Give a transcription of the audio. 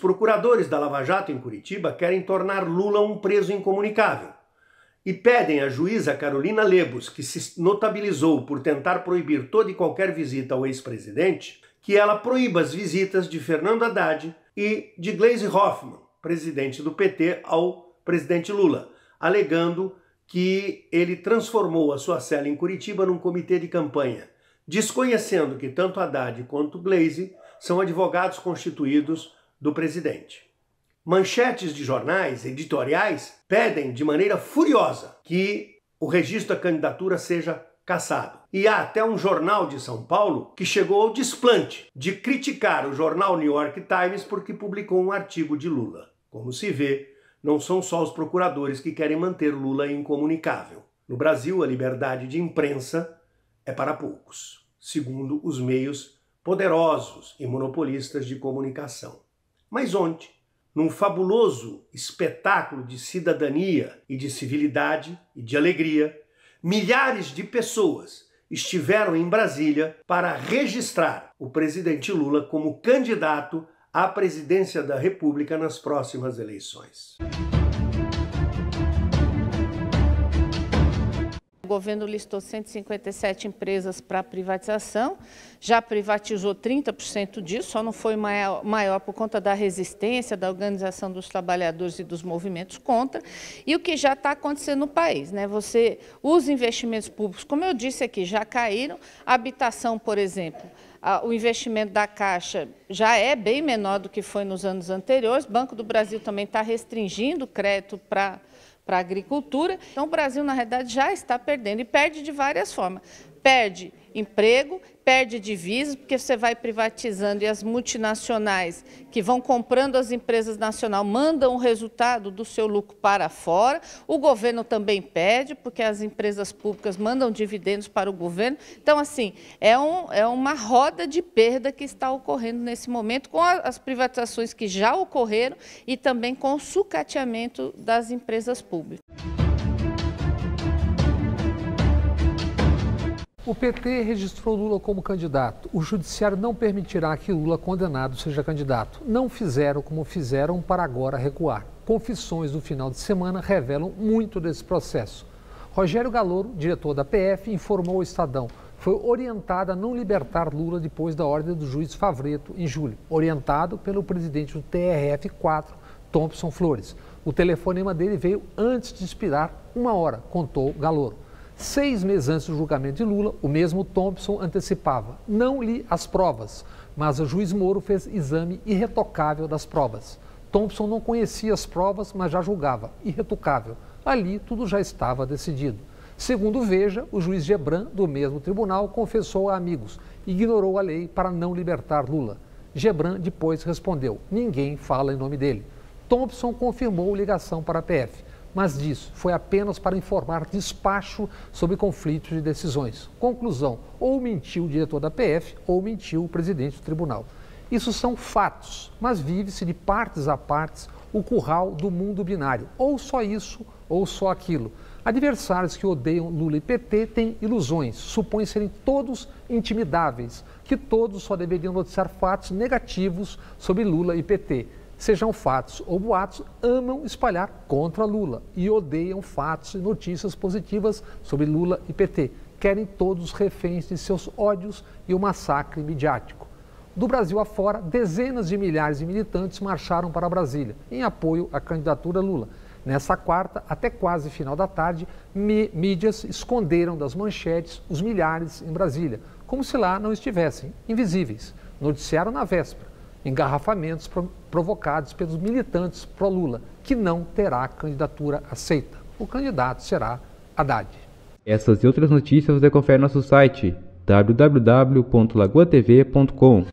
Procuradores da Lava Jato em Curitiba querem tornar Lula um preso incomunicável e pedem à juíza Carolina Lebos, que se notabilizou por tentar proibir toda e qualquer visita ao ex-presidente, que ela proíba as visitas de Fernando Haddad e de Gleisi Hoffmann, presidente do PT, ao presidente Lula, alegando que ele transformou a sua cela em Curitiba num comitê de campanha, desconhecendo que tanto Haddad quanto Gleisi são advogados constituídos do presidente. Manchetes de jornais, editoriais, pedem de maneira furiosa que o registro da candidatura seja cassado. E há até um jornal de São Paulo que chegou ao desplante de criticar o jornal New York Times porque publicou um artigo de Lula. Como se vê, não são só os procuradores que querem manter Lula incomunicável. No Brasil, a liberdade de imprensa é para poucos, segundo os meios poderosos e monopolistas de comunicação. Mas ontem, num fabuloso espetáculo de cidadania e de civilidade e de alegria, milhares de pessoas estiveram em Brasília para registrar o presidente Lula como candidato à presidência da República nas próximas eleições. Governo listou 157 empresas para privatização, já privatizou 30% disso, só não foi maior, maior por conta da resistência, da organização dos trabalhadores e dos movimentos contra, e o que já está acontecendo no país. Né? Você, os investimentos públicos, como eu disse aqui, já caíram, a habitação, por exemplo, o investimento da Caixa já é bem menor do que foi nos anos anteriores. O Banco do Brasil também está restringindo crédito para para a agricultura. Então, o Brasil, na realidade, já está perdendo e perde de várias formas. Perde emprego, perde divisas, porque você vai privatizando e as multinacionais que vão comprando as empresas nacionais mandam o resultado do seu lucro para fora. O governo também perde, porque as empresas públicas mandam dividendos para o governo. Então, assim, é, um, é uma roda de perda que está ocorrendo nesse momento, com as privatizações que já ocorreram e também com o sucateamento das empresas públicas. O PT registrou Lula como candidato. O judiciário não permitirá que Lula condenado seja candidato. Não fizeram como fizeram para agora recuar. Confissões do final de semana revelam muito desse processo. Rogério Galouro, diretor da PF, informou ao Estadão foi orientado a não libertar Lula depois da ordem do juiz Favreto em julho, orientado pelo presidente do TRF4, Thompson Flores. O telefonema dele veio antes de expirar uma hora, contou Galouro. Seis meses antes do julgamento de Lula, o mesmo Thompson antecipava: não li as provas, mas o juiz Moro fez exame irretocável das provas. Thompson não conhecia as provas, mas já julgava, irretocável. Ali tudo já estava decidido. Segundo Veja, o juiz Gebran, do mesmo tribunal, confessou a amigos, ignorou a lei para não libertar Lula. Gebran depois respondeu: ninguém fala em nome dele. Thompson confirmou ligação para a PF mas disso foi apenas para informar despacho sobre conflitos de decisões. Conclusão: ou mentiu o diretor da PF ou mentiu o presidente do tribunal. Isso são fatos, mas vive-se de partes a partes o curral do mundo binário, ou só isso ou só aquilo. Adversários que odeiam Lula e PT têm ilusões, supõem serem todos intimidáveis, que todos só deveriam noticiar fatos negativos sobre Lula e PT sejam fatos ou boatos, amam espalhar contra Lula e odeiam fatos e notícias positivas sobre Lula e PT. Querem todos reféns de seus ódios e o massacre midiático. Do Brasil afora, dezenas de milhares de militantes marcharam para Brasília em apoio à candidatura Lula. Nessa quarta, até quase final da tarde, mídias esconderam das manchetes os milhares em Brasília, como se lá não estivessem, invisíveis. Noticiaram na véspera engarrafamentos provocados pelos militantes pró-Lula, que não terá candidatura aceita. O candidato será Haddad. Essas e outras notícias você confere no nosso site www.lagoatv.com.